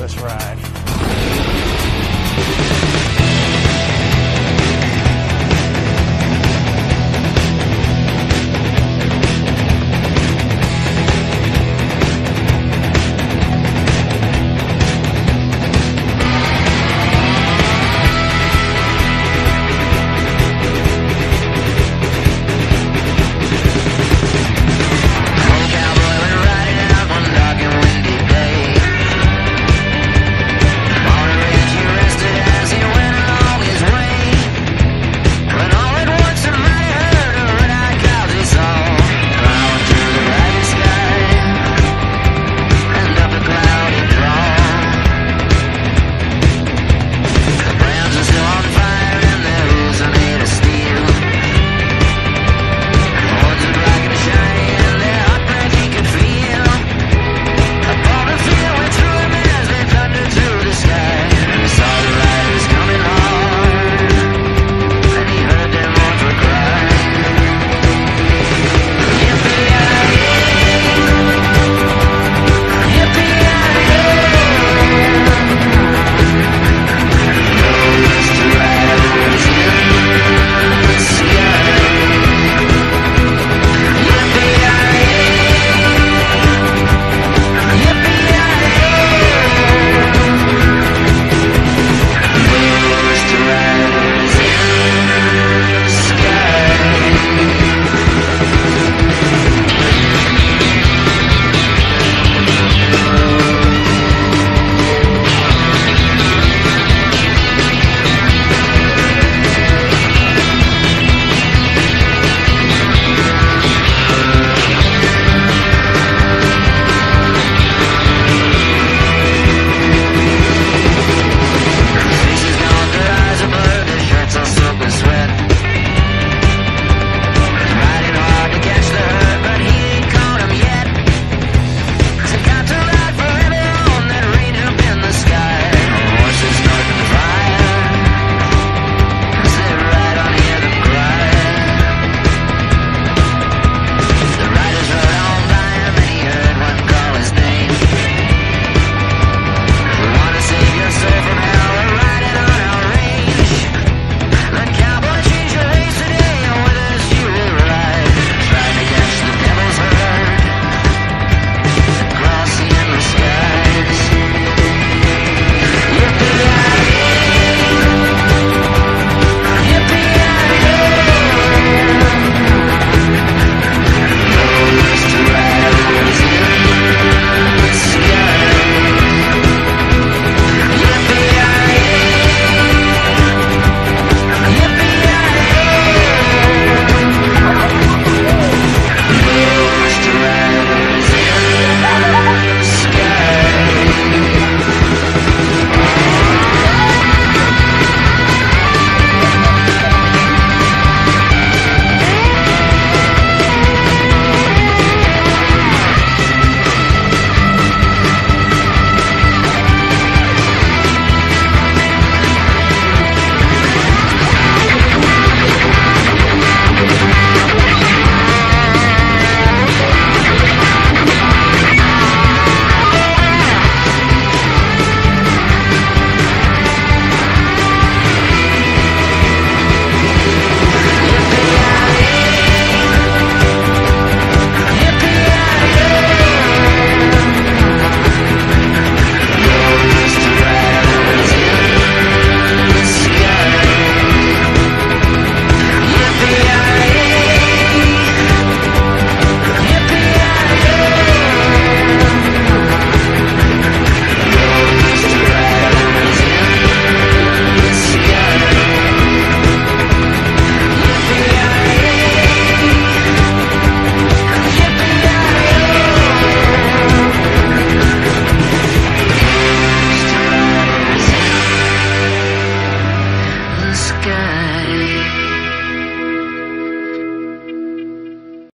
Let's ride.